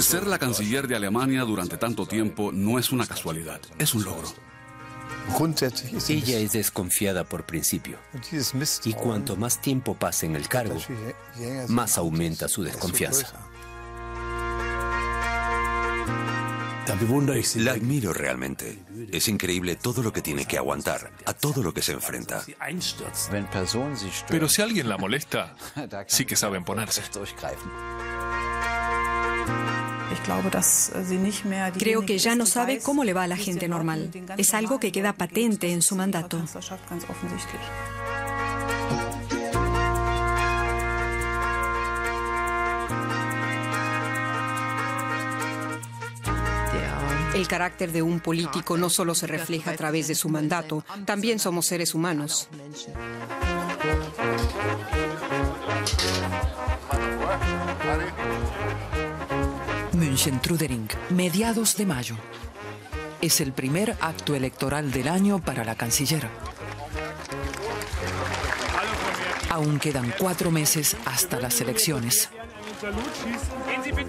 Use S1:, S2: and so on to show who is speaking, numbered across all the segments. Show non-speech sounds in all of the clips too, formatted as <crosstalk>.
S1: Ser la canciller de Alemania durante tanto tiempo no es una casualidad, es un logro.
S2: Ella es desconfiada por principio. Y cuanto más tiempo pasa en el cargo, más aumenta su desconfianza.
S3: La admiro realmente. Es increíble todo lo que tiene que aguantar, a todo lo que se enfrenta.
S4: Pero si alguien la molesta, sí que saben ponerse.
S5: Creo que ya no sabe cómo le va a la gente normal. Es algo que queda patente en su mandato. El carácter de un político no solo se refleja a través de su mandato, también somos seres humanos.
S6: München Trudering, mediados de mayo. Es el primer acto electoral del año para la canciller. Aún quedan cuatro meses hasta las elecciones.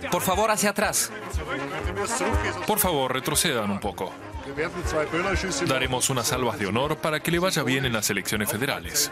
S7: Por favor, hacia atrás.
S4: Por favor, retrocedan un poco. Daremos unas salvas de honor para que le vaya bien en las elecciones federales.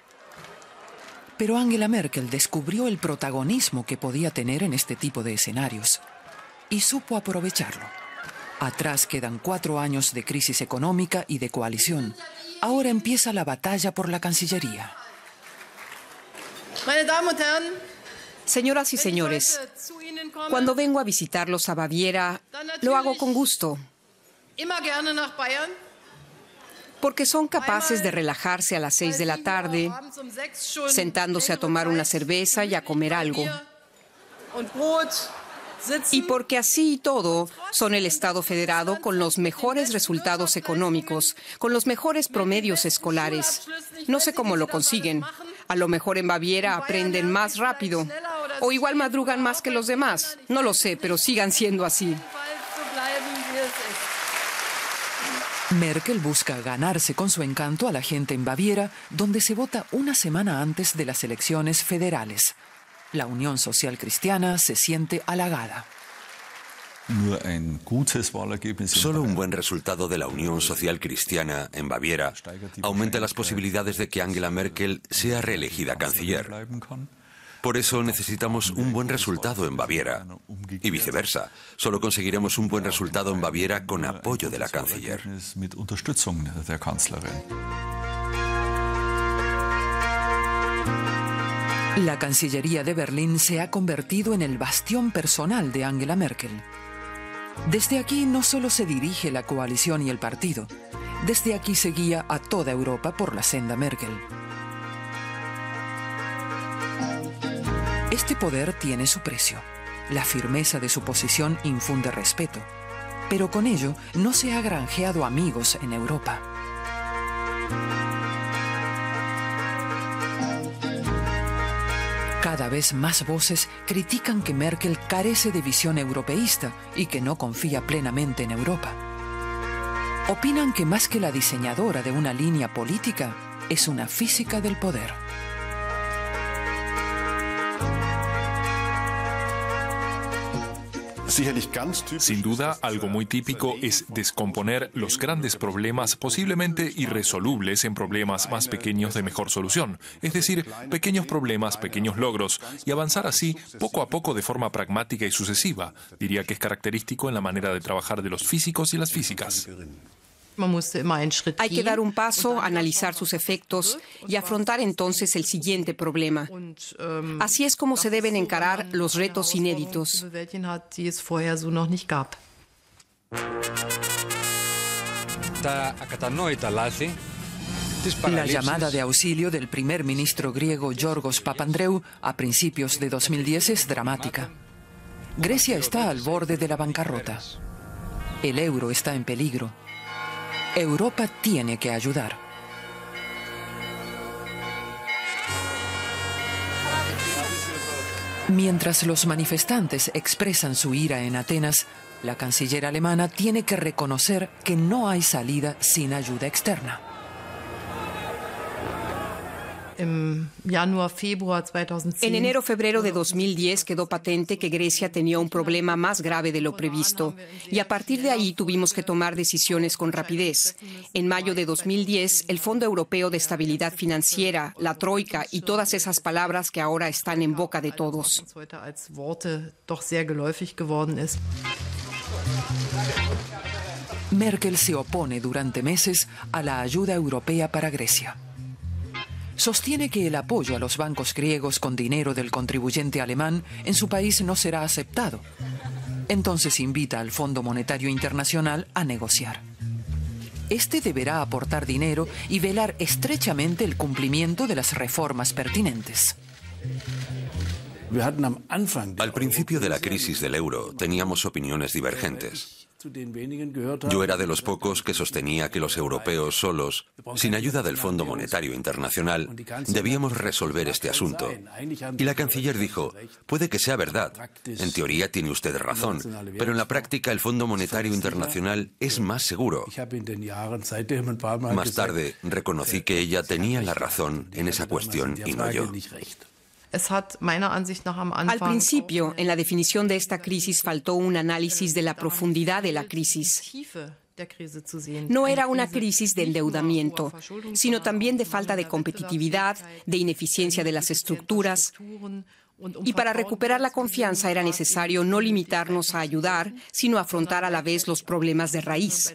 S6: Pero Angela Merkel descubrió el protagonismo que podía tener en este tipo de escenarios y supo aprovecharlo. Atrás quedan cuatro años de crisis económica y de coalición. Ahora empieza la batalla por la Cancillería.
S5: Señoras y señores, cuando vengo a visitarlos a Baviera, lo hago con gusto. Porque son capaces de relajarse a las seis de la tarde, sentándose a tomar una cerveza y a comer algo. Y porque así y todo son el Estado federado con los mejores resultados económicos, con los mejores promedios escolares. No sé cómo lo consiguen. A lo mejor en Baviera aprenden más rápido o igual madrugan más que los demás. No lo sé, pero sigan siendo así.
S6: Merkel busca ganarse con su encanto a la gente en Baviera, donde se vota una semana antes de las elecciones federales. La Unión Social Cristiana se siente halagada.
S3: Solo un buen resultado de la Unión Social Cristiana en Baviera aumenta las posibilidades de que Angela Merkel sea reelegida canciller. Por eso necesitamos un buen resultado en Baviera y viceversa. Solo conseguiremos un buen resultado en Baviera con apoyo de la canciller.
S6: La Cancillería de Berlín se ha convertido en el bastión personal de Angela Merkel. Desde aquí no solo se dirige la coalición y el partido, desde aquí se guía a toda Europa por la senda Merkel. Este poder tiene su precio. La firmeza de su posición infunde respeto, pero con ello no se ha granjeado amigos en Europa. Cada vez más voces critican que Merkel carece de visión europeísta y que no confía plenamente en Europa. Opinan que más que la diseñadora de una línea política, es una física del poder.
S4: Sin duda, algo muy típico es descomponer los grandes problemas posiblemente irresolubles en problemas más pequeños de mejor solución, es decir, pequeños problemas, pequeños logros, y avanzar así poco a poco de forma pragmática y sucesiva. Diría que es característico en la manera de trabajar de los físicos y las físicas.
S5: Hay que dar un paso, analizar sus efectos y afrontar entonces el siguiente problema. Así es como se deben encarar los retos inéditos.
S6: La llamada de auxilio del primer ministro griego Yorgos Papandreou a principios de 2010 es dramática. Grecia está al borde de la bancarrota. El euro está en peligro. Europa tiene que ayudar. Mientras los manifestantes expresan su ira en Atenas, la canciller alemana tiene que reconocer que no hay salida sin ayuda externa.
S5: En enero-febrero de 2010 quedó patente que Grecia tenía un problema más grave de lo previsto y a partir de ahí tuvimos que tomar decisiones con rapidez. En mayo de 2010, el Fondo Europeo de Estabilidad Financiera, la Troika y todas esas palabras que ahora están en boca de todos.
S6: Merkel se opone durante meses a la ayuda europea para Grecia sostiene que el apoyo a los bancos griegos con dinero del contribuyente alemán en su país no será aceptado. Entonces invita al Fondo Monetario Internacional a negociar. Este deberá aportar dinero y velar estrechamente el cumplimiento de las reformas pertinentes.
S3: Al principio de la crisis del euro teníamos opiniones divergentes. Yo era de los pocos que sostenía que los europeos solos, sin ayuda del Fondo Monetario Internacional, debíamos resolver este asunto. Y la canciller dijo, puede que sea verdad, en teoría tiene usted razón, pero en la práctica el Fondo Monetario Internacional es más seguro. Más tarde reconocí que ella tenía la razón en esa cuestión y no yo.
S5: Al principio, en la definición de esta crisis faltó un análisis de la profundidad de la crisis. No era una crisis de endeudamiento, sino también de falta de competitividad, de ineficiencia de las estructuras. Y para recuperar la confianza era necesario no limitarnos a ayudar, sino afrontar a la vez los problemas de raíz.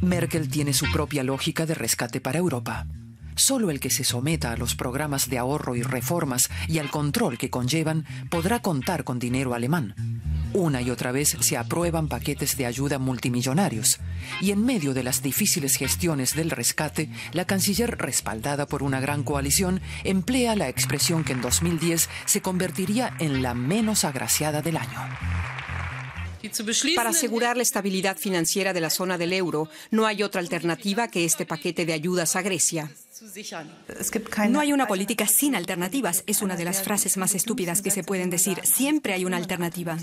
S6: Merkel tiene su propia lógica de rescate para Europa. Solo el que se someta a los programas de ahorro y reformas y al control que conllevan podrá contar con dinero alemán. Una y otra vez se aprueban paquetes de ayuda multimillonarios y en medio de las difíciles gestiones del rescate, la canciller, respaldada por una gran coalición, emplea la expresión que en 2010 se convertiría en la menos agraciada del año.
S5: Para asegurar la estabilidad financiera de la zona del euro, no hay otra alternativa que este paquete de ayudas a Grecia.
S8: No hay una política sin alternativas. Es una de las frases más estúpidas que se pueden decir. Siempre hay una alternativa.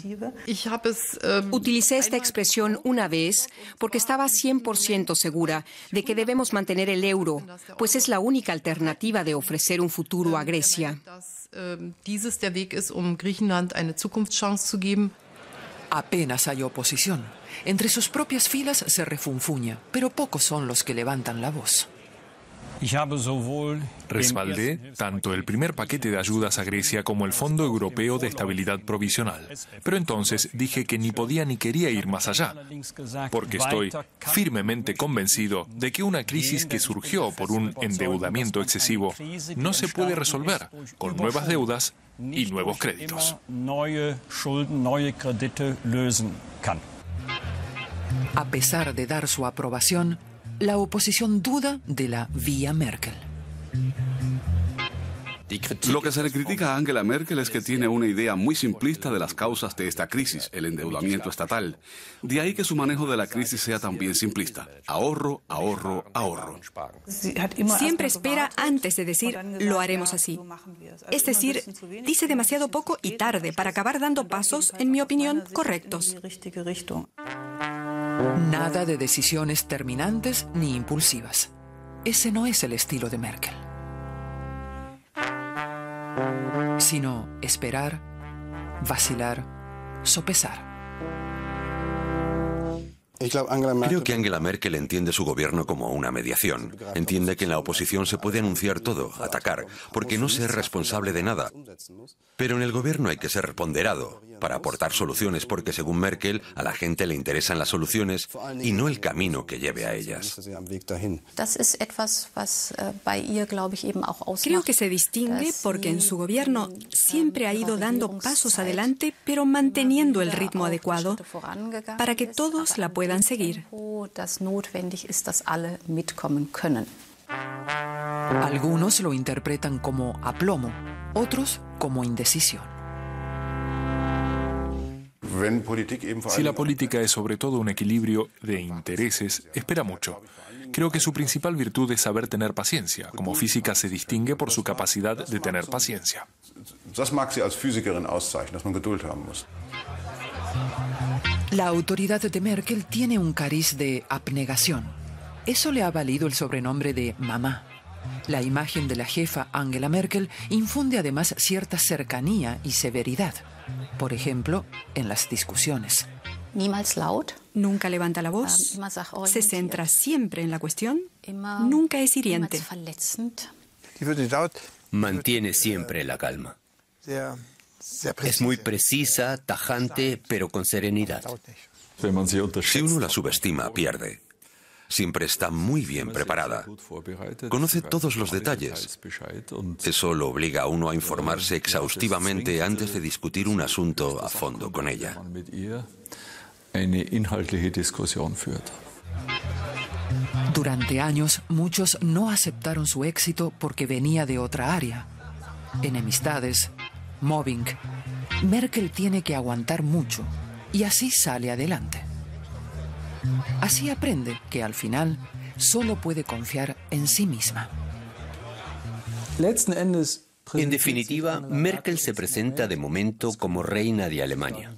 S5: Utilicé esta expresión una vez porque estaba 100% segura de que debemos mantener el euro, pues es la única alternativa de ofrecer un futuro a Grecia.
S6: Apenas hay oposición. Entre sus propias filas se refunfuña, pero pocos son los que levantan la voz.
S4: Respaldé tanto el primer paquete de ayudas a Grecia como el Fondo Europeo de Estabilidad Provisional. Pero entonces dije que ni podía ni quería ir más allá, porque estoy firmemente convencido de que una crisis que surgió por un endeudamiento excesivo no se puede resolver con nuevas deudas y nuevos créditos.
S6: A pesar de dar su aprobación, la oposición duda de la vía Merkel.
S1: Lo que se le critica a Angela Merkel es que tiene una idea muy simplista de las causas de esta crisis, el endeudamiento estatal. De ahí que su manejo de la crisis sea también simplista. Ahorro, ahorro, ahorro.
S8: Siempre espera antes de decir lo haremos así. Es decir, dice demasiado poco y tarde para acabar dando pasos, en mi opinión, correctos.
S6: Nada de decisiones terminantes ni impulsivas. Ese no es el estilo de Merkel. Sino esperar, vacilar, sopesar.
S3: Creo que Angela Merkel entiende su gobierno como una mediación. Entiende que en la oposición se puede anunciar todo, atacar, porque no se es responsable de nada. Pero en el gobierno hay que ser ponderado para aportar soluciones, porque según Merkel, a la gente le interesan las soluciones y no el camino que lleve a ellas.
S8: Creo que se distingue porque en su gobierno siempre ha ido dando pasos adelante, pero manteniendo el ritmo adecuado para que todos la puedan puedan seguir.
S6: Algunos lo interpretan como aplomo, otros como indecisión.
S4: Si la política es sobre todo un equilibrio de intereses, espera mucho. Creo que su principal virtud es saber tener paciencia. Como física se distingue por su capacidad de tener paciencia.
S6: La autoridad de Merkel tiene un cariz de abnegación. Eso le ha valido el sobrenombre de mamá. La imagen de la jefa Angela Merkel infunde además cierta cercanía y severidad, por ejemplo, en las discusiones.
S8: Nunca levanta la voz, se centra siempre en la cuestión, nunca es hiriente.
S2: Mantiene siempre la calma. Es muy precisa, tajante, pero con serenidad.
S3: Si uno la subestima, pierde. Siempre está muy bien preparada. Conoce todos los detalles. Eso lo obliga a uno a informarse exhaustivamente antes de discutir un asunto a fondo con ella.
S6: Durante años, muchos no aceptaron su éxito porque venía de otra área. Enemistades, mobbing. Merkel tiene que aguantar mucho y así sale adelante. Así aprende que al final solo puede confiar en sí misma.
S2: En definitiva, Merkel se presenta de momento como reina de Alemania.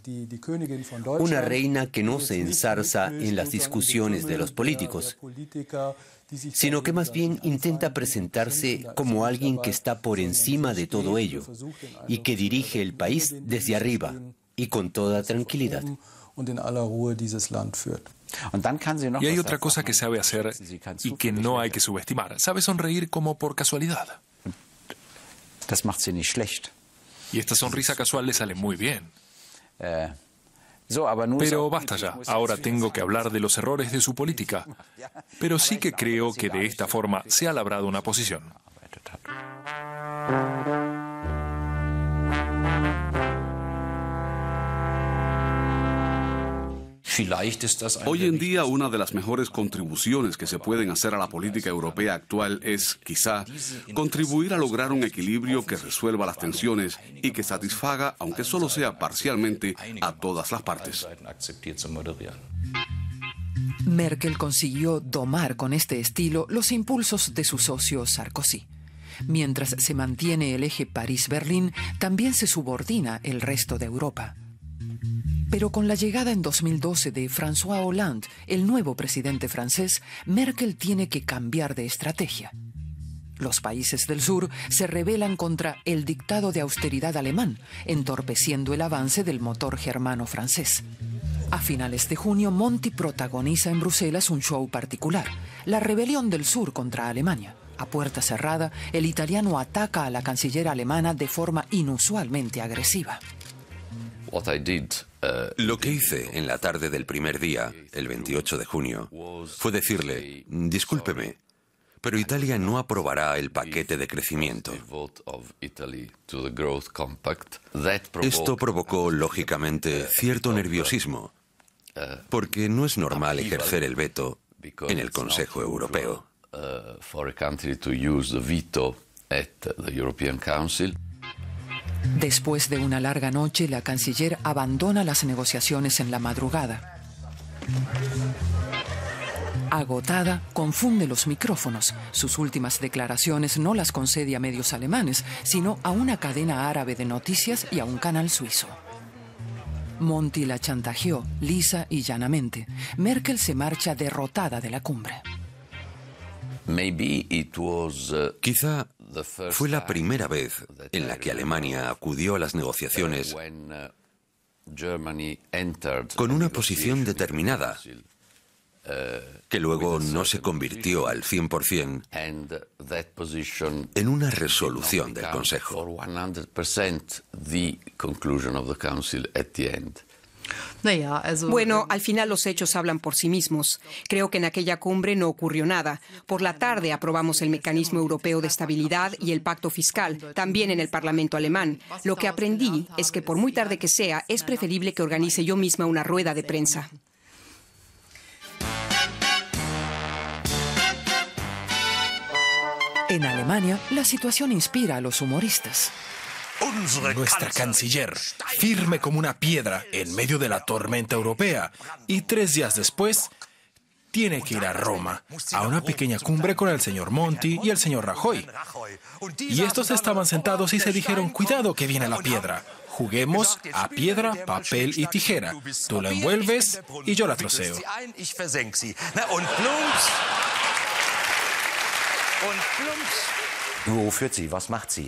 S2: Una reina que no se ensarza en las discusiones de los políticos, sino que más bien intenta presentarse como alguien que está por encima de todo ello y que dirige el país desde arriba y con toda tranquilidad.
S4: Y hay otra cosa que sabe hacer y que no hay que subestimar. Sabe sonreír como por casualidad. Y esta sonrisa casual le sale muy bien. Pero basta ya, ahora tengo que hablar de los errores de su política. Pero sí que creo que de esta forma se ha labrado una posición.
S1: Hoy en día una de las mejores contribuciones que se pueden hacer a la política europea actual es, quizá, contribuir a lograr un equilibrio que resuelva las tensiones y que satisfaga, aunque solo sea parcialmente, a todas las partes.
S6: Merkel consiguió domar con este estilo los impulsos de su socio Sarkozy. Mientras se mantiene el eje París-Berlín, también se subordina el resto de Europa. Pero con la llegada en 2012 de François Hollande, el nuevo presidente francés, Merkel tiene que cambiar de estrategia. Los países del sur se rebelan contra el dictado de austeridad alemán, entorpeciendo el avance del motor germano-francés. A finales de junio, Monti protagoniza en Bruselas un show particular, la rebelión del sur contra Alemania. A puerta cerrada, el italiano ataca a la canciller alemana de forma inusualmente agresiva.
S3: Uh, Lo que hice en la tarde del primer día, el 28 de junio, fue decirle, discúlpeme, pero Italia no aprobará el paquete de crecimiento. Esto provocó, lógicamente, cierto nerviosismo, porque no es normal ejercer el veto en el Consejo Europeo.
S6: Después de una larga noche, la canciller abandona las negociaciones en la madrugada. Agotada, confunde los micrófonos. Sus últimas declaraciones no las concede a medios alemanes, sino a una cadena árabe de noticias y a un canal suizo. Monti la chantajeó, lisa y llanamente. Merkel se marcha derrotada de la cumbre.
S3: Uh, Quizá fue la primera vez en la que Alemania acudió a las negociaciones con una posición determinada que luego no se convirtió al 100% en una resolución del Consejo.
S5: Bueno, al final los hechos hablan por sí mismos. Creo que en aquella cumbre no ocurrió nada. Por la tarde aprobamos el Mecanismo Europeo de Estabilidad y el Pacto Fiscal, también en el Parlamento alemán. Lo que aprendí es que por muy tarde que sea, es preferible que organice yo misma una rueda de prensa.
S6: En Alemania, la situación inspira a los humoristas.
S9: Nuestra canciller, firme como una piedra en medio de la tormenta europea, y tres días después tiene que ir a Roma, a una pequeña cumbre con el señor Monti y el señor Rajoy. Y estos estaban sentados y se dijeron, cuidado que viene la piedra. Juguemos a piedra, papel y tijera. Tú la envuelves y yo la troceo.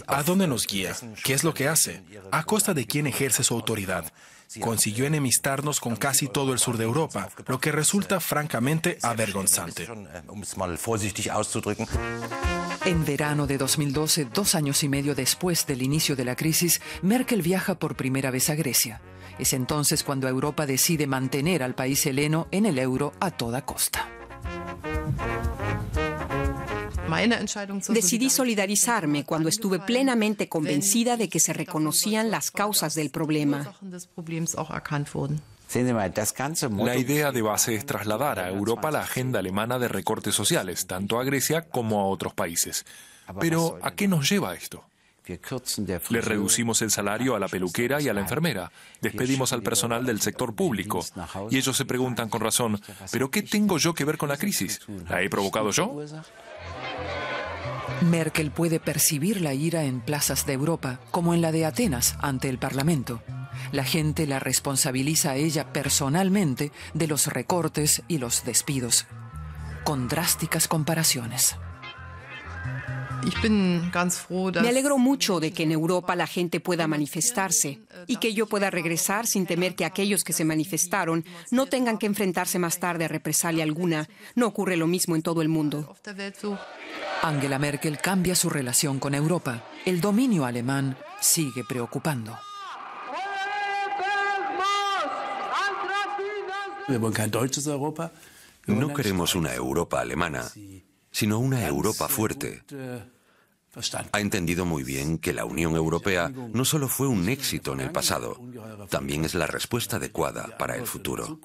S9: ¿A dónde nos guía? ¿Qué es lo que hace? ¿A costa de quién ejerce su autoridad? Consiguió enemistarnos con casi todo el sur de Europa, lo que resulta francamente avergonzante.
S6: En verano de 2012, dos años y medio después del inicio de la crisis, Merkel viaja por primera vez a Grecia. Es entonces cuando Europa decide mantener al país heleno en el euro a toda costa.
S5: Decidí solidarizarme cuando estuve plenamente convencida de que se reconocían las causas del problema.
S4: La idea de base es trasladar a Europa la agenda alemana de recortes sociales, tanto a Grecia como a otros países. Pero, ¿a qué nos lleva esto? Le reducimos el salario a la peluquera y a la enfermera. Despedimos al personal del sector público. Y ellos se preguntan con razón, ¿pero qué tengo yo que ver con la crisis? ¿La he provocado yo?
S6: Merkel puede percibir la ira en plazas de Europa, como en la de Atenas ante el Parlamento. La gente la responsabiliza a ella personalmente de los recortes y los despidos, con drásticas comparaciones.
S5: Me alegro mucho de que en Europa la gente pueda manifestarse y que yo pueda regresar sin temer que aquellos que se manifestaron no tengan que enfrentarse más tarde a represalia alguna. No ocurre lo mismo en todo el mundo.
S6: Angela Merkel cambia su relación con Europa. El dominio alemán sigue preocupando.
S3: No queremos una Europa alemana, sino una Europa fuerte. Ha entendido muy bien que la Unión Europea no solo fue un éxito en el pasado, también es la respuesta adecuada para el futuro.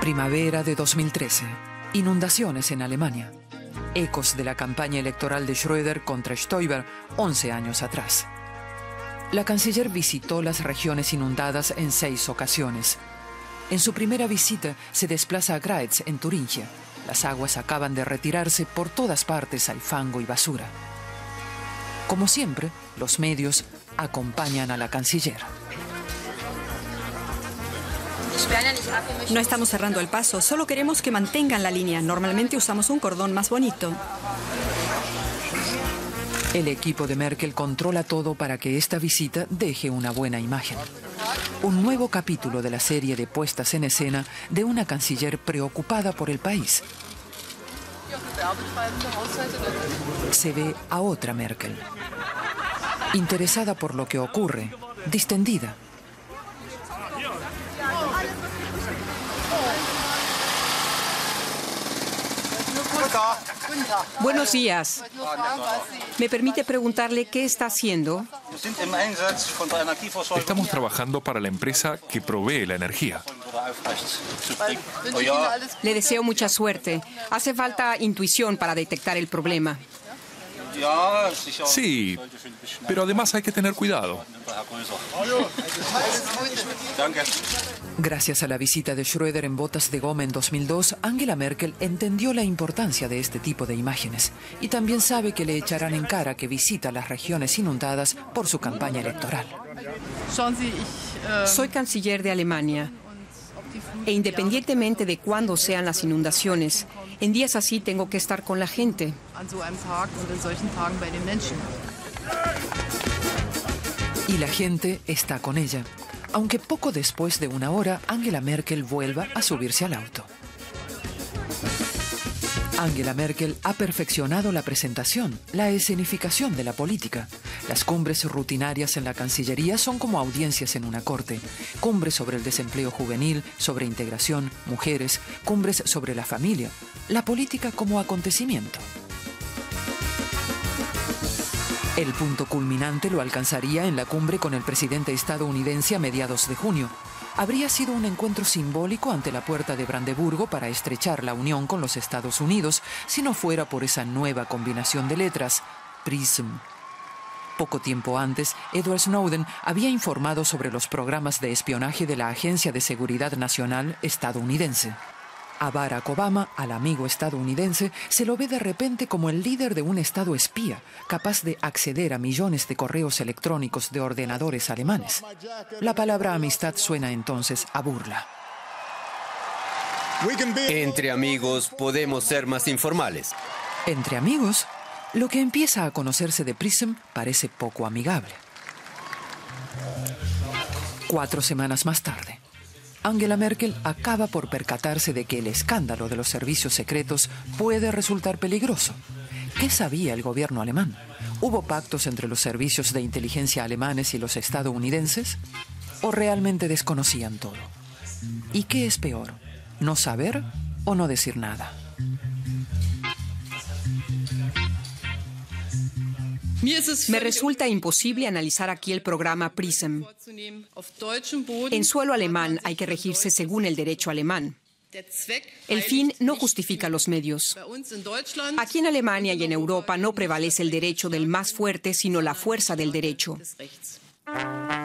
S6: Primavera de 2013. Inundaciones en Alemania. Ecos de la campaña electoral de Schröder contra Stoiber 11 años atrás. La canciller visitó las regiones inundadas en seis ocasiones. En su primera visita se desplaza a Graz, en Turingia. Las aguas acaban de retirarse, por todas partes hay fango y basura. Como siempre, los medios acompañan a la canciller.
S8: No estamos cerrando el paso, solo queremos que mantengan la línea. Normalmente usamos un cordón más bonito.
S6: El equipo de Merkel controla todo para que esta visita deje una buena imagen. Un nuevo capítulo de la serie de puestas en escena de una canciller preocupada por el país. Se ve a otra Merkel, interesada por lo que ocurre, distendida.
S5: Buenos días. ¿Me permite preguntarle qué está haciendo?
S4: Estamos trabajando para la empresa que provee la energía.
S5: Le deseo mucha suerte. Hace falta intuición para detectar el problema.
S4: Sí, pero además hay que tener cuidado.
S6: Gracias a la visita de Schröder en botas de goma en 2002, Angela Merkel entendió la importancia de este tipo de imágenes y también sabe que le echarán en cara que visita las regiones inundadas por su campaña electoral.
S5: Soy canciller de Alemania e independientemente de cuándo sean las inundaciones, en días así tengo que estar con la gente.
S6: Y la gente está con ella, aunque poco después de una hora Angela Merkel vuelva a subirse al auto. Angela Merkel ha perfeccionado la presentación, la escenificación de la política. Las cumbres rutinarias en la Cancillería son como audiencias en una corte. Cumbres sobre el desempleo juvenil, sobre integración, mujeres, cumbres sobre la familia. La política como acontecimiento. El punto culminante lo alcanzaría en la cumbre con el presidente estadounidense a mediados de junio. Habría sido un encuentro simbólico ante la puerta de Brandeburgo para estrechar la unión con los Estados Unidos, si no fuera por esa nueva combinación de letras, PRISM. Poco tiempo antes, Edward Snowden había informado sobre los programas de espionaje de la Agencia de Seguridad Nacional estadounidense. A Barack Obama, al amigo estadounidense, se lo ve de repente como el líder de un Estado espía, capaz de acceder a millones de correos electrónicos de ordenadores alemanes. La palabra amistad suena entonces a burla.
S2: Entre amigos podemos ser más informales.
S6: Entre amigos, lo que empieza a conocerse de Prism parece poco amigable. Cuatro semanas más tarde, Angela Merkel acaba por percatarse de que el escándalo de los servicios secretos puede resultar peligroso. ¿Qué sabía el gobierno alemán? ¿Hubo pactos entre los servicios de inteligencia alemanes y los estadounidenses? ¿O realmente desconocían todo? ¿Y qué es peor? ¿No saber o no decir nada?
S5: Me resulta imposible analizar aquí el programa PRISM. En suelo alemán hay que regirse según el derecho alemán. El fin no justifica los medios. Aquí en Alemania y en Europa no prevalece el derecho del más fuerte, sino la fuerza del derecho.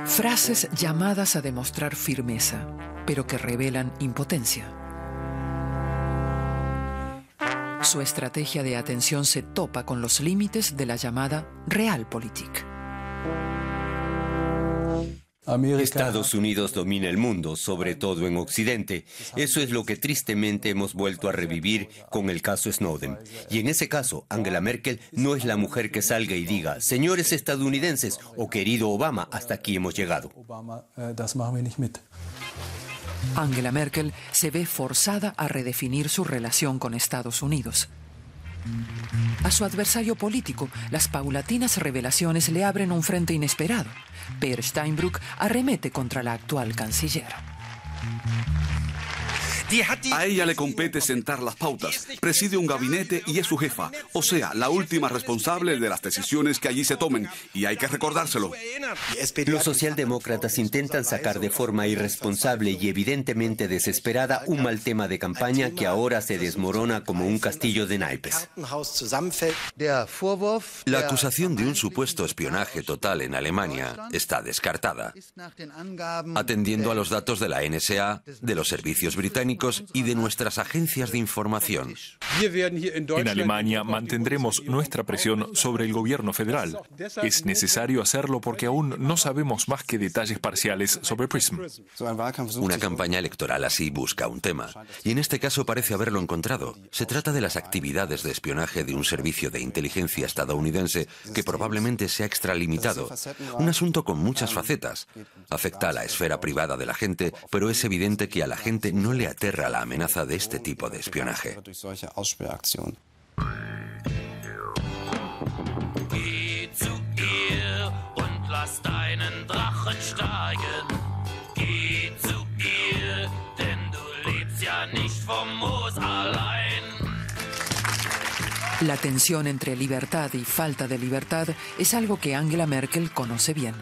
S6: Frases llamadas a demostrar firmeza, pero que revelan impotencia. Su estrategia de atención se topa con los límites de la llamada Realpolitik.
S2: Estados Unidos domina el mundo, sobre todo en Occidente. Eso es lo que tristemente hemos vuelto a revivir con el caso Snowden. Y en ese caso, Angela Merkel no es la mujer que salga y diga, señores estadounidenses o querido Obama, hasta aquí hemos llegado.
S6: Angela Merkel se ve forzada a redefinir su relación con Estados Unidos. A su adversario político, las paulatinas revelaciones le abren un frente inesperado. Per Steinbrück arremete contra la actual canciller.
S1: A ella le compete sentar las pautas, preside un gabinete y es su jefa, o sea, la última responsable de las decisiones que allí se tomen, y hay que recordárselo.
S2: Los socialdemócratas intentan sacar de forma irresponsable y evidentemente desesperada un mal tema de campaña que ahora se desmorona como un castillo de naipes.
S3: La acusación de un supuesto espionaje total en Alemania está descartada, atendiendo a los datos de la NSA, de los servicios británicos, y de nuestras agencias de información.
S4: En Alemania mantendremos nuestra presión sobre el gobierno federal. Es necesario hacerlo porque aún no sabemos más que detalles parciales sobre PRISM.
S3: Una campaña electoral así busca un tema, y en este caso parece haberlo encontrado. Se trata de las actividades de espionaje de un servicio de inteligencia estadounidense que probablemente se ha extralimitado. Un asunto con muchas facetas. Afecta a la esfera privada de la gente, pero es evidente que a la gente no le aterra la amenaza de este tipo de espionaje.
S6: La tensión entre libertad y falta de libertad es algo que Angela Merkel conoce bien.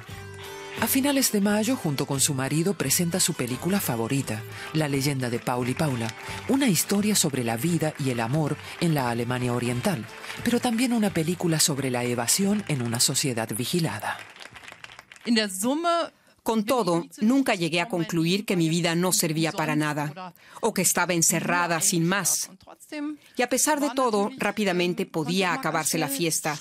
S6: A finales de mayo, junto con su marido, presenta su película favorita, La leyenda de Paul y Paula, una historia sobre la vida y el amor en la Alemania Oriental, pero también una película sobre la evasión en una sociedad vigilada.
S5: Con todo, nunca llegué a concluir que mi vida no servía para nada o que estaba encerrada sin más. Y a pesar de todo, rápidamente podía acabarse la fiesta.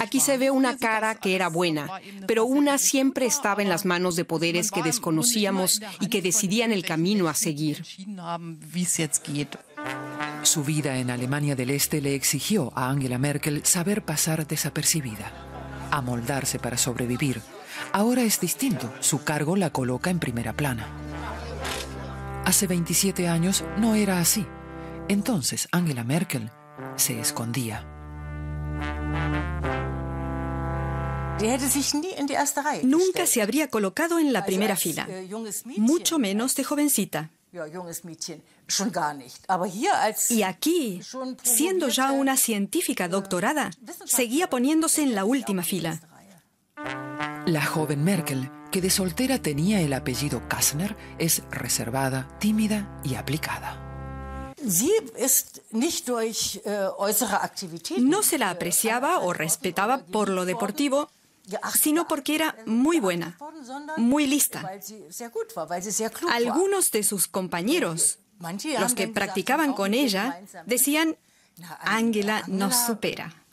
S5: Aquí se ve una cara que era buena, pero una siempre estaba en las manos de poderes que desconocíamos y que decidían el camino a seguir.
S6: Su vida en Alemania del Este le exigió a Angela Merkel saber pasar desapercibida, amoldarse para sobrevivir Ahora es distinto, su cargo la coloca en primera plana. Hace 27 años no era así. Entonces Angela Merkel se escondía.
S8: Nunca se habría colocado en la primera fila, mucho menos de jovencita. Y aquí, siendo ya una científica doctorada, seguía poniéndose en la última fila.
S6: La joven Merkel, que de soltera tenía el apellido Kastner, es reservada, tímida y aplicada.
S8: No se la apreciaba o respetaba por lo deportivo, sino porque era muy buena, muy lista. Algunos de sus compañeros, los que practicaban con ella, decían, Angela nos supera.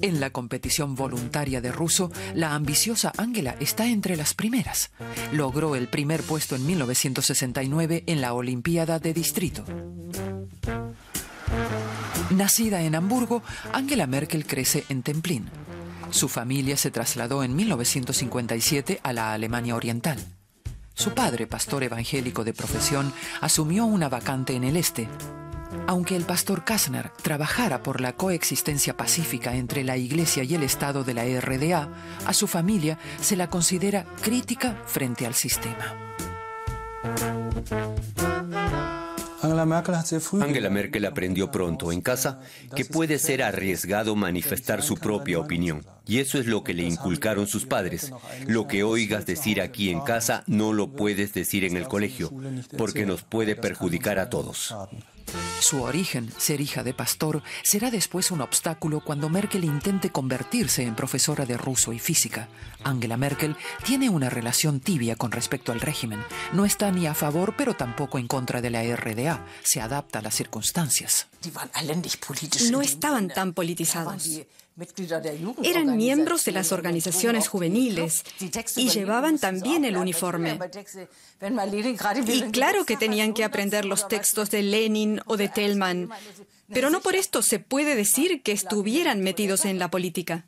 S6: En la competición voluntaria de ruso, la ambiciosa Angela está entre las primeras. Logró el primer puesto en 1969 en la Olimpiada de Distrito. Nacida en Hamburgo, Angela Merkel crece en Templin. Su familia se trasladó en 1957 a la Alemania Oriental. Su padre, pastor evangélico de profesión, asumió una vacante en el este. Aunque el pastor Kastner trabajara por la coexistencia pacífica entre la Iglesia y el Estado de la RDA, a su familia se la considera crítica frente al sistema.
S2: Angela Merkel aprendió pronto en casa que puede ser arriesgado manifestar su propia opinión. Y eso es lo que le inculcaron sus padres. Lo que oigas decir aquí en casa no lo puedes decir en el colegio, porque nos puede perjudicar a todos.
S6: Su origen, ser hija de pastor, será después un obstáculo cuando Merkel intente convertirse en profesora de ruso y física. Angela Merkel tiene una relación tibia con respecto al régimen. No está ni a favor, pero tampoco en contra de la RDA. Se adapta a las circunstancias.
S8: No estaban tan politizados. Eran miembros de las organizaciones juveniles y llevaban también el uniforme. Y claro que tenían que aprender los textos de Lenin o de Tellman, pero no por esto se puede decir que estuvieran metidos en la política.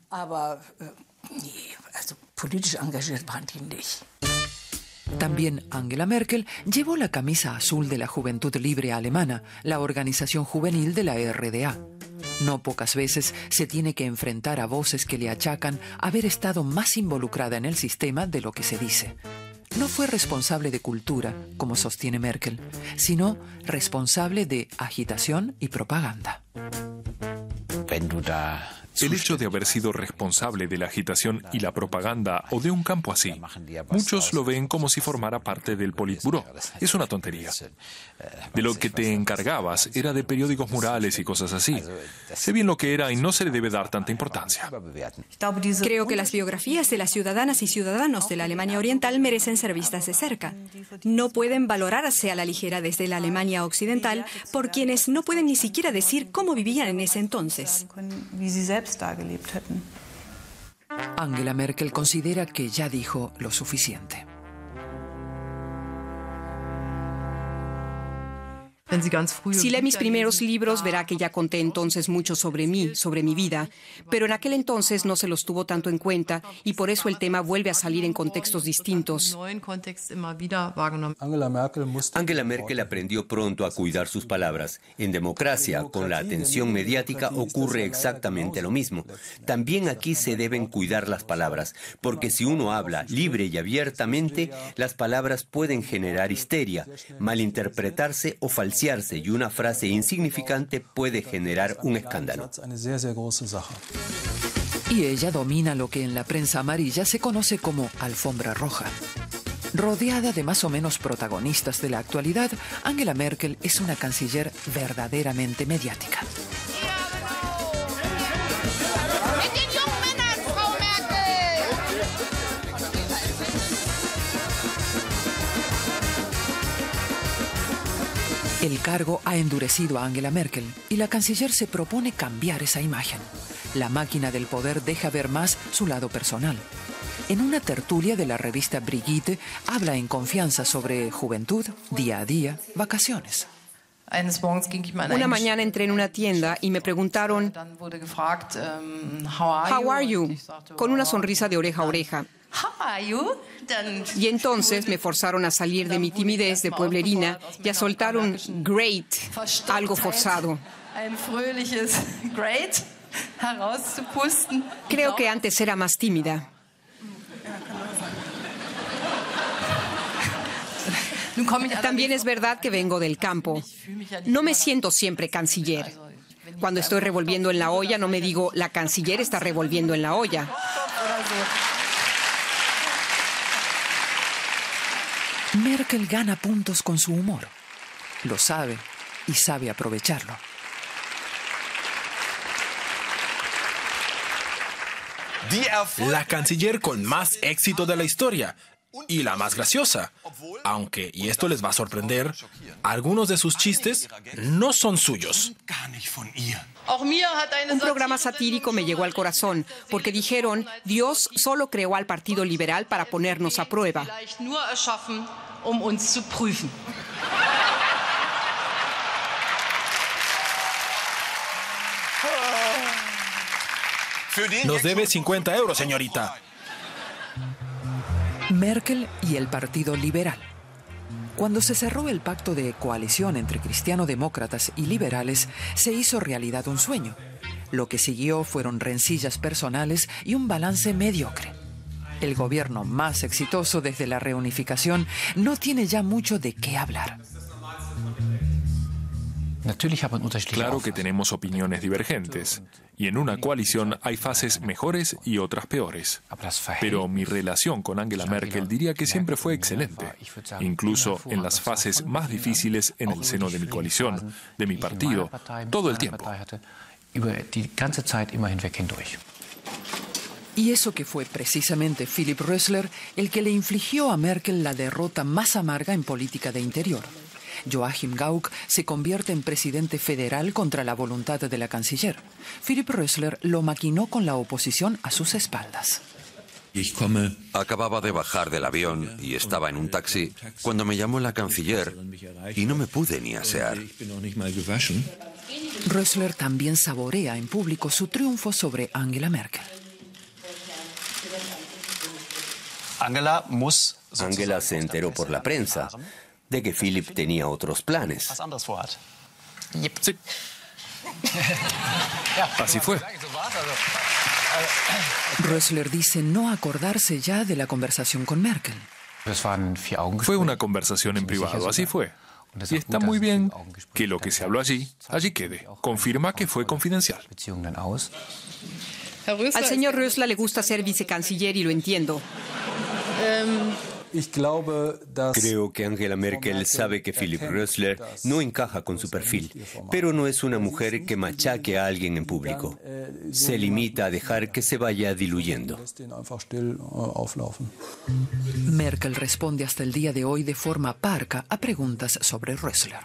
S6: También Angela Merkel llevó la camisa azul de la Juventud Libre Alemana, la organización juvenil de la RDA. No pocas veces se tiene que enfrentar a voces que le achacan haber estado más involucrada en el sistema de lo que se dice. No fue responsable de cultura, como sostiene Merkel, sino responsable de agitación y propaganda.
S4: El hecho de haber sido responsable de la agitación y la propaganda o de un campo así, muchos lo ven como si formara parte del Politburo. Es una tontería. De lo que te encargabas era de periódicos murales y cosas así. Sé bien lo que era y no se le debe dar tanta importancia.
S8: Creo que las biografías de las ciudadanas y ciudadanos de la Alemania Oriental merecen ser vistas de cerca. No pueden valorarse a la ligera desde la Alemania Occidental por quienes no pueden ni siquiera decir cómo vivían en ese entonces.
S6: Angela Merkel considera que ya dijo lo suficiente.
S5: Si lee mis primeros libros, verá que ya conté entonces mucho sobre mí, sobre mi vida, pero en aquel entonces no se los tuvo tanto en cuenta y por eso el tema vuelve a salir en contextos distintos.
S2: Angela Merkel aprendió pronto a cuidar sus palabras. En democracia, con la atención mediática, ocurre exactamente lo mismo. También aquí se deben cuidar las palabras, porque si uno habla libre y abiertamente, las palabras pueden generar histeria, malinterpretarse o falsificarse y una frase insignificante puede generar un escándalo.
S6: Y ella domina lo que en la prensa amarilla se conoce como alfombra roja. Rodeada de más o menos protagonistas de la actualidad, Angela Merkel es una canciller verdaderamente mediática. El cargo ha endurecido a Angela Merkel y la canciller se propone cambiar esa imagen. La máquina del poder deja ver más su lado personal. En una tertulia de la revista Brigitte habla en confianza sobre juventud, día a día, vacaciones.
S5: Una mañana entré en una tienda y me preguntaron, How are you? Con una sonrisa de oreja a oreja. Y entonces me forzaron a salir de mi timidez de pueblerina y a soltar un great, algo forzado. Creo que antes era más tímida. También es verdad que vengo del campo. No me siento siempre canciller. Cuando estoy revolviendo en la olla, no me digo, la canciller está revolviendo en la olla.
S6: Merkel gana puntos con su humor. Lo sabe y sabe aprovecharlo.
S9: La canciller con más éxito de la historia y la más graciosa. Aunque, y esto les va a sorprender, algunos de sus chistes no son suyos.
S5: Un programa satírico me llegó al corazón porque dijeron, Dios solo creó al Partido Liberal para ponernos a prueba.
S9: Nos debe 50 euros, señorita.
S6: Merkel y el Partido Liberal. Cuando se cerró el pacto de coalición entre cristiano-demócratas y liberales, se hizo realidad un sueño. Lo que siguió fueron rencillas personales y un balance mediocre. El gobierno más exitoso desde la reunificación no tiene ya mucho de qué hablar.
S4: Claro que tenemos opiniones divergentes y en una coalición hay fases mejores y otras peores. Pero mi relación con Angela Merkel diría que siempre fue excelente, incluso en las fases más difíciles en el seno de mi coalición, de mi partido, todo el tiempo.
S6: Y eso que fue precisamente Philip Rösler el que le infligió a Merkel la derrota más amarga en política de interior. Joachim Gauck se convierte en presidente federal contra la voluntad de la canciller. Philipp Rösler lo maquinó con la oposición a sus espaldas.
S3: Acababa de bajar del avión y estaba en un taxi cuando me llamó la canciller y no me pude ni asear.
S6: Rösler también saborea en público su triunfo sobre Angela Merkel.
S2: Angela se enteró por la prensa de que Philip tenía otros planes. <laughs>
S4: Así fue.
S6: Rösler dice no acordarse ya de la conversación con Merkel.
S4: Fue una conversación en privado, así fue. Y está muy bien que lo que se habló allí, allí quede. Confirma que fue confidencial.
S5: Al señor Rösler le gusta ser vicecanciller y lo entiendo.
S2: Creo que Angela Merkel sabe que Philip Rösler no encaja con su perfil, pero no es una mujer que machaque a alguien en público. Se limita a dejar que se vaya diluyendo.
S6: Merkel responde hasta el día de hoy de forma parca a preguntas sobre Rösler.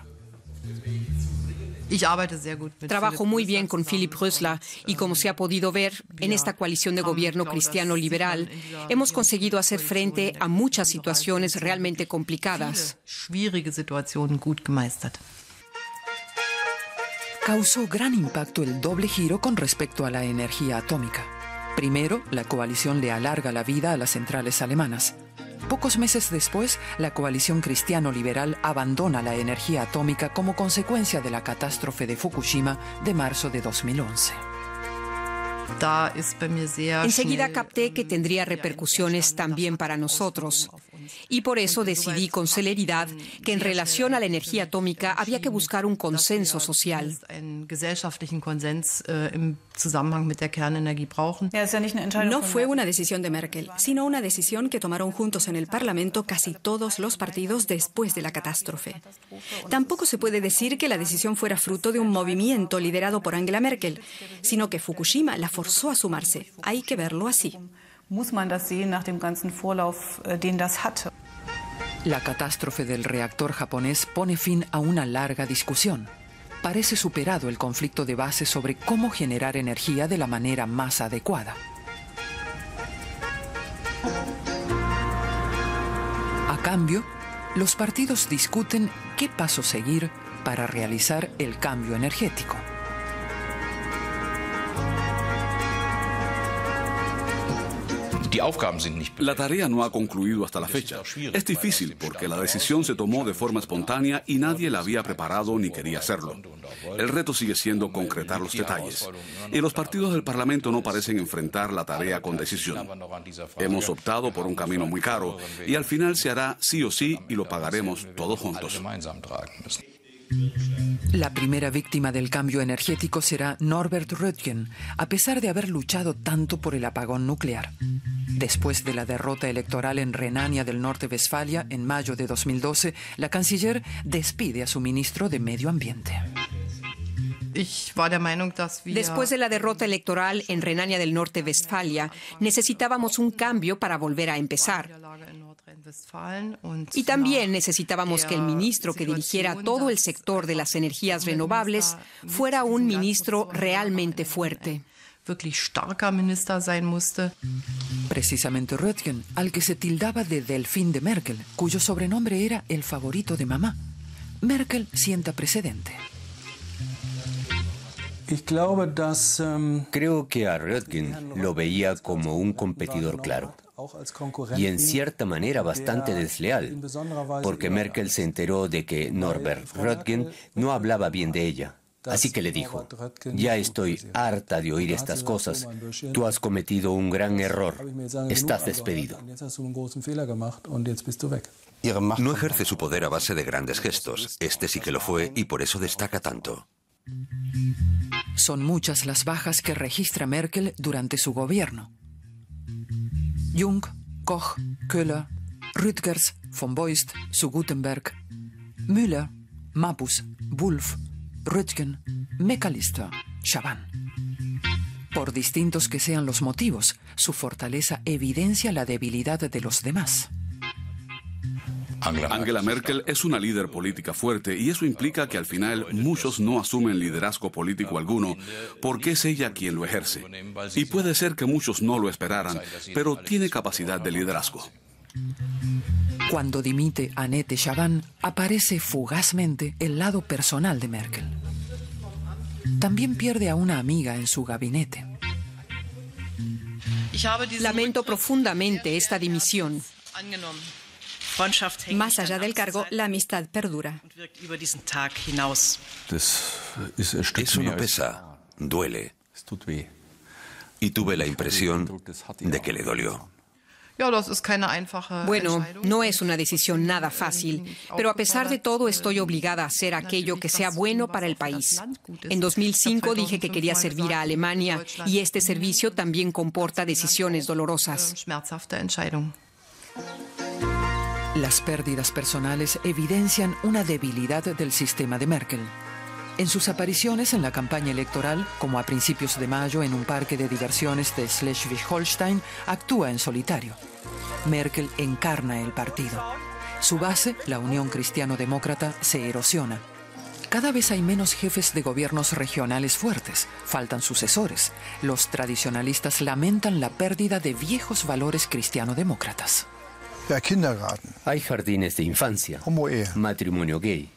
S5: Trabajo muy bien con Philip Rösler y como se ha podido ver, en esta coalición de gobierno cristiano-liberal hemos conseguido hacer frente a muchas situaciones realmente complicadas.
S6: Causó gran impacto el doble giro con respecto a la energía atómica. Primero, la coalición le alarga la vida a las centrales alemanas. Pocos meses después, la coalición cristiano-liberal abandona la energía atómica como consecuencia de la catástrofe de Fukushima de marzo de 2011.
S5: Enseguida capté que tendría repercusiones también para nosotros. Y por eso decidí con celeridad que en relación a la energía atómica había que buscar un consenso social.
S8: No fue una decisión de Merkel, sino una decisión que tomaron juntos en el Parlamento casi todos los partidos después de la catástrofe. Tampoco se puede decir que la decisión fuera fruto de un movimiento liderado por Angela Merkel, sino que Fukushima la forzó a sumarse. Hay que verlo así.
S6: La catástrofe del reactor japonés pone fin a una larga discusión. Parece superado el conflicto de base sobre cómo generar energía de la manera más adecuada. A cambio, los partidos discuten qué paso seguir para realizar el cambio energético.
S1: La tarea no ha concluido hasta la fecha. Es difícil porque la decisión se tomó de forma espontánea y nadie la había preparado ni quería hacerlo. El reto sigue siendo concretar los detalles. Y los partidos del Parlamento no parecen enfrentar la tarea con decisión. Hemos optado por un camino muy caro y al final se hará sí o sí y lo pagaremos todos juntos.
S6: La primera víctima del cambio energético será Norbert Röttgen, a pesar de haber luchado tanto por el apagón nuclear. Después de la derrota electoral en Renania del Norte-Westfalia en mayo de 2012, la canciller despide a su ministro de Medio Ambiente.
S5: Después de la derrota electoral en Renania del Norte-Westfalia, necesitábamos un cambio para volver a empezar. Y también necesitábamos que el ministro que dirigiera todo el sector de las energías renovables fuera un ministro realmente fuerte.
S6: Precisamente Röttgen, al que se tildaba de Delfín de Merkel, cuyo sobrenombre era el favorito de mamá. Merkel sienta precedente.
S2: Ähm, Creo que a Röttgen lo veía como un competidor claro y en cierta manera bastante desleal, porque Merkel se enteró de que Norbert Röttgen no hablaba bien de ella. Así que le dijo, ya estoy harta de oír estas cosas, tú has cometido un gran error, estás despedido.
S3: No ejerce su poder a base de grandes gestos, este sí que lo fue y por eso destaca tanto.
S6: Son muchas las bajas que registra Merkel durante su gobierno. Jung, Koch, Köhler, Rütgers, von Beust, zu Gutenberg, Müller, Mapus, Wolf, Röttgen, McAllister, Chaban. Por distintos que sean los motivos, su fortaleza evidencia la debilidad de los demás.
S1: Angela Merkel es una líder política fuerte y eso implica que al final muchos no asumen liderazgo político alguno porque es ella quien lo ejerce. Y puede ser que muchos no lo esperaran, pero tiene capacidad de liderazgo.
S6: Cuando dimite Annette Chaban, aparece fugazmente el lado personal de Merkel. También pierde a una amiga en su gabinete.
S5: Lamento profundamente esta dimisión.
S8: Más allá del cargo, la amistad perdura.
S3: Eso no pesa, duele. Y tuve la impresión de que le dolió.
S5: Bueno, no es una decisión nada fácil, pero a pesar de todo estoy obligada a hacer aquello que sea bueno para el país. En 2005 dije que quería servir a Alemania y este servicio también comporta decisiones dolorosas.
S6: Las pérdidas personales evidencian una debilidad del sistema de Merkel. En sus apariciones en la campaña electoral, como a principios de mayo en un parque de diversiones de Schleswig-Holstein, actúa en solitario. Merkel encarna el partido. Su base, la Unión Cristiano-Demócrata, se erosiona. Cada vez hay menos jefes de gobiernos regionales fuertes, faltan sucesores. Los tradicionalistas lamentan la pérdida de viejos valores cristiano-demócratas.
S2: Hay jardines de infancia, matrimonio gay.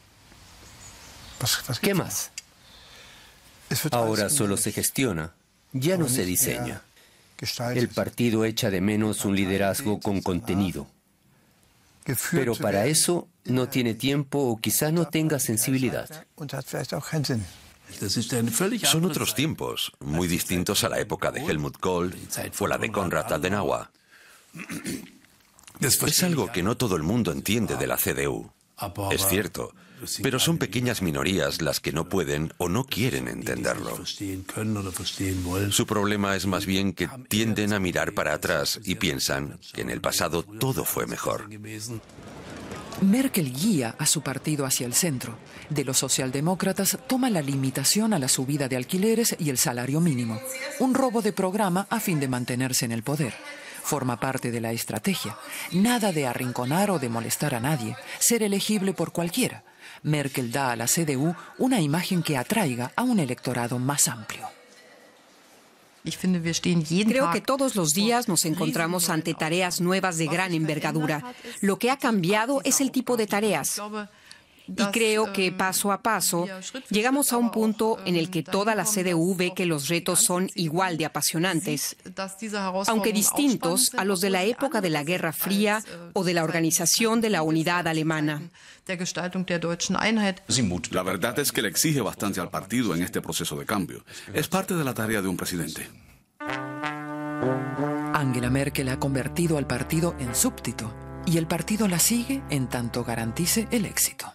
S2: ¿Qué más? Ahora solo se gestiona, ya no se diseña. El partido echa de menos un liderazgo con contenido. Pero para eso no tiene tiempo o quizá no tenga sensibilidad.
S3: Son otros tiempos, muy distintos a la época de Helmut Kohl o la de Konrad Adenauer. <clears throat> Es algo que no todo el mundo entiende de la CDU. Es cierto, pero son pequeñas minorías las que no pueden o no quieren entenderlo. Su problema es más bien que tienden a mirar para atrás y piensan que en el pasado todo fue mejor.
S6: Merkel guía a su partido hacia el centro. De los socialdemócratas toma la limitación a la subida de alquileres y el salario mínimo. Un robo de programa a fin de mantenerse en el poder forma parte de la estrategia. Nada de arrinconar o de molestar a nadie, ser elegible por cualquiera. Merkel da a la CDU una imagen que atraiga a un electorado más amplio.
S5: Creo que todos los días nos encontramos ante tareas nuevas de gran envergadura. Lo que ha cambiado es el tipo de tareas. Y creo que paso a paso llegamos a un punto en el que toda la CDU ve que los retos son igual de apasionantes, aunque distintos a los de la época de la Guerra Fría o de la organización de la unidad alemana.
S1: La verdad es que le exige bastante al partido en este proceso de cambio. Es parte de la tarea de un presidente.
S6: Angela Merkel ha convertido al partido en súbdito y el partido la sigue en tanto garantice el éxito.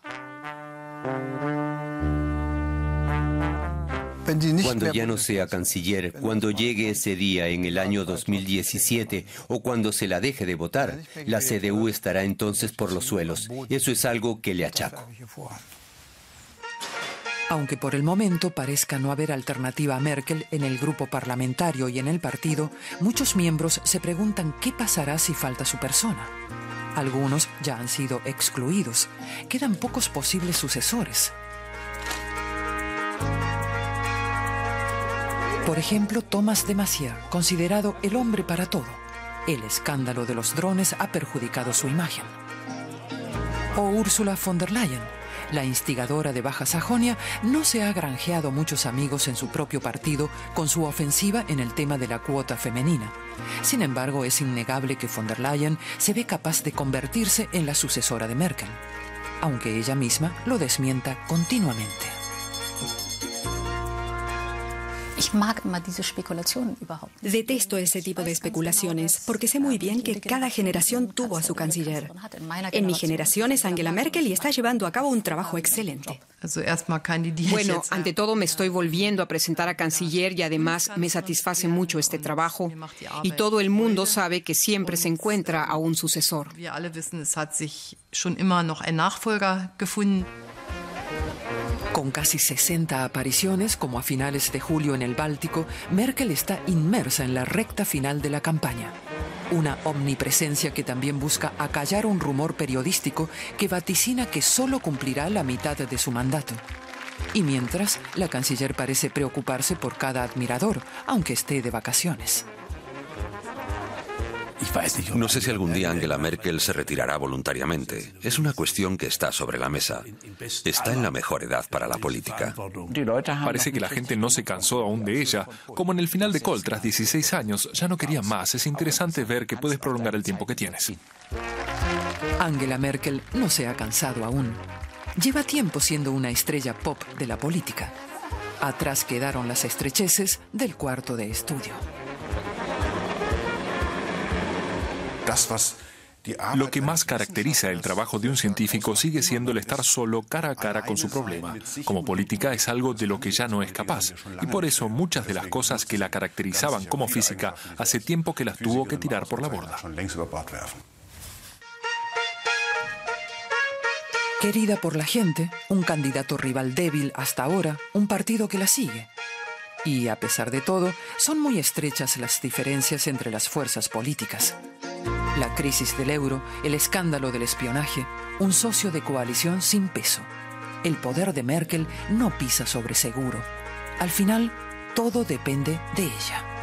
S2: Cuando ya no sea canciller, cuando llegue ese día en el año 2017 o cuando se la deje de votar, la CDU estará entonces por los suelos. Eso es algo que le achaco.
S6: Aunque por el momento parezca no haber alternativa a Merkel en el grupo parlamentario y en el partido, muchos miembros se preguntan qué pasará si falta su persona. Algunos ya han sido excluidos. Quedan pocos posibles sucesores. Por ejemplo, Thomas de Maizière, considerado el hombre para todo. El escándalo de los drones ha perjudicado su imagen. O Ursula von der Leyen, la instigadora de Baja Sajonia, no se ha granjeado muchos amigos en su propio partido con su ofensiva en el tema de la cuota femenina. Sin embargo, es innegable que von der Leyen se ve capaz de convertirse en la sucesora de Merkel, aunque ella misma lo desmienta continuamente.
S8: Detesto ese tipo de especulaciones porque sé muy bien que cada generación tuvo a su canciller. En mi generación es Angela Merkel y está llevando a cabo un trabajo excelente.
S5: Bueno, ante todo me estoy volviendo a presentar a canciller y además me satisface mucho este trabajo. y todo el mundo sabe que siempre se encuentra a un sucesor.
S6: Con casi 60 apariciones, como a finales de julio en el Báltico, Merkel está inmersa en la recta final de la campaña. Una omnipresencia que también busca acallar un rumor periodístico que vaticina que solo cumplirá la mitad de su mandato. Y mientras, la canciller parece preocuparse por cada admirador, aunque esté de vacaciones.
S3: No sé si algún día Angela Merkel se retirará voluntariamente. Es una cuestión que está sobre la mesa. Está en la mejor edad para la política.
S4: Parece que la gente no se cansó aún de ella. Como en el final de Cole, tras 16 años, ya no quería más. Es interesante ver que puedes prolongar el tiempo que tienes.
S6: Angela Merkel no se ha cansado aún. Lleva tiempo siendo una estrella pop de la política. Atrás quedaron las estrecheces del cuarto de estudio.
S4: Lo que más caracteriza el trabajo de un científico sigue siendo el estar solo cara a cara con su problema. Como política es algo de lo que ya no es capaz. Y por eso muchas de las cosas que la caracterizaban como física hace tiempo que las tuvo que tirar por la borda.
S6: Querida por la gente, un candidato rival débil hasta ahora, un partido que la sigue. Y a pesar de todo, son muy estrechas las diferencias entre las fuerzas políticas la crisis del euro, el escándalo del espionaje, un socio de coalición sin peso. El poder de Merkel no pisa sobre seguro. Al final, todo depende de ella.